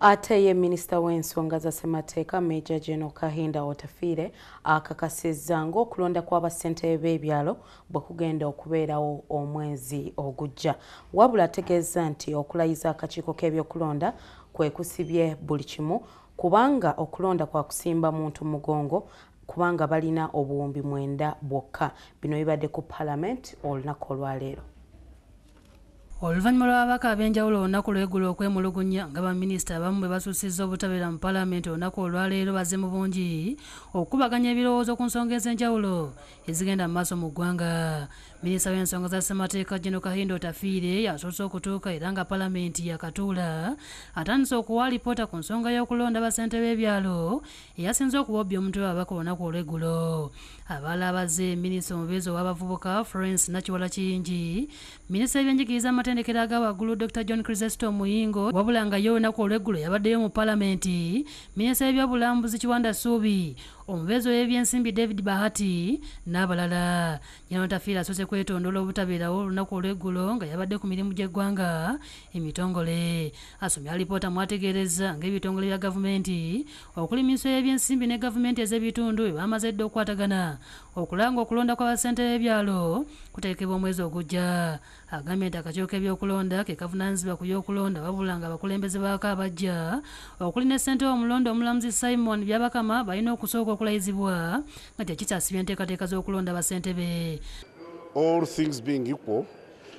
ate ye minisita w'ensonga za ssemateeka meja geno kahinda otafiire akakasizza ng'okulonda kw'abassentebe b'ebyalo bwe kugenda okubeerawo omwezi ogujja. Wabula ategeeza nti okulayiza akakiiko k'ebyokulonda kwe kusibye buli kimu kubanga okulonda kwa kusimba muntu mugongo kubanga balina obuwumbi mwenda bwokka. Bino bibadde ku paalamenti olunaku olwaleero oluvannyuma lw'ababaka ab'enjawulo olunaku lw'eggulo okwemulugunya nga baminisita abamu bwe basussizza obutabeera mu paalamenti olunaku olwaleero bazze mu bungi okukubaganya ebirowoozo ku nsonga ez'enjawulo ezigenda mu maaso mu ggwanga minisita w'ensonga za ssemateeka geno kahinda otafiire yasoose okutuuka era nga paalamenti yakatuula atandise okuwa alipoota ku nsonga y'okulonda basente b'ebyalo eyasinze okuba obbi omutwe w'ababaka olunaku olw'eggulo. Abaala abazze minisita omubeezi ow'abavubuka florence nakiwala kiyingi minisita ebyenjigiriza amatendekero aga waggulu dr john crisesto muyingo wabula nga ye olunaku olw'eggulo yabaddeyo mu paalamenti. Minisita y'ebyobulambuzi kiwanda suubi omubeezi w'ebyensimbi david bahati n'abalala. Jeno tafiira asoose kwetondola obutabeerawo olunaku olw'eggulo nga yabadde ku mirimu gy'eggwanga emitongole. Asomye alipoota mwategeereza ng'ebitongole bya gavumenti. Okuli minisitule y'ebyensimbi ne gavumenti ez'ebitundu bwe bamaze dde okukwatagana. Okulanga okulonda kw'abasente b'ebyalo kuteekebwa omwezi ogujja. Agambye nti akakiiko k'ebyokulonda ke kavunaanyizibwa ku byokulonda wabula nga abakulembeze baako abajja okuli ne ssentebe omulondo omulamuzi simon byabakama balina okusooka okulayizibwa nga tekikyasibya enteekateeka z'okulonda basentebe. All things being equal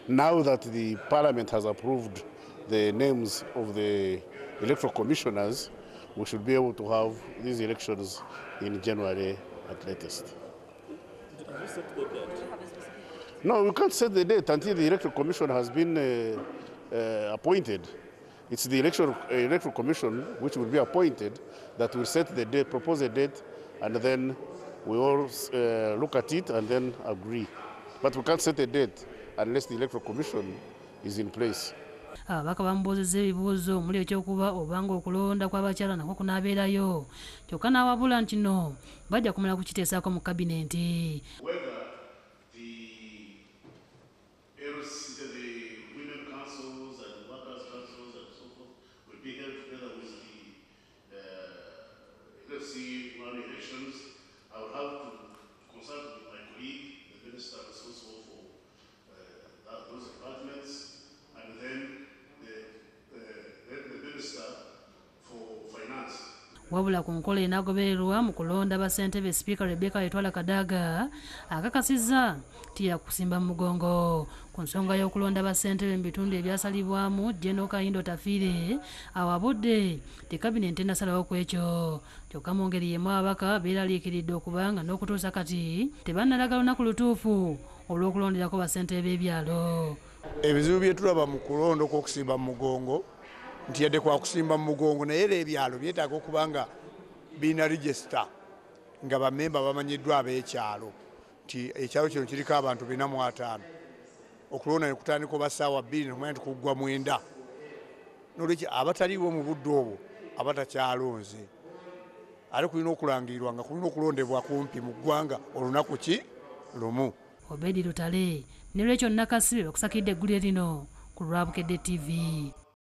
now that the parliament has approved the names of the electoral commissioners we should be able to have these elections in january at latest. No we can't set the date until the electoral commission has been uh, uh, appointed. It's the Electoral, uh, electoral commission which will be appointed that will set the date propose a date and then we all uh, look at it and then agree. But we can't set a date unless the electoral commission is in place. Ebibuuzo omuli ekyokuba obanga okulonda kw'abakyala nakwo kunaabeerayo. Kyokka n'awabula nti no bajja kumala kukiteesaako mu organizations. I would have to wabula ku nkola enaagobererwa mu kulonda basentebe sipiika rebeka etwala kadaaga akakasizza nti yakusimba mu mugongo. Ku nsonga y'okulonda basentebe mu bitundu ebyasalibwamu jeno kayindo tafiire awabudde ti kabineeti enasalawo ku ekyo. Kyokka mu ngeri yemu ababaka beeraliikiridde okubanga n'okutuusa kati tebannalaga lunaku lutuufu olw'okulonderako basentebe b'ebyalo ebizibu bye tulaba mu kulonda okw'okusimba mu mugongo nti yadde kwakusimba mu mugongo naye era ebyalo byetaaga okuba nga birina regisita nga bamemba bamanyiddwa ab'ekyalo. Nti ekyalo kino kiriko abantu bina mu ataano. Okulonda nekutandika oba ssaawa bbiri nomanya nti kuggwa mwenda. Nolwekyo abataliiwo mu budde obwo abatakyalonze. Ate kulina okulangirirwa nga kulina okulondebwa kumpi mu ggwanga olunaku ki? Lumu. Obedi lutale ne lwekyo nakasibe bakusakidde eggulire lino ku lwabukedde tv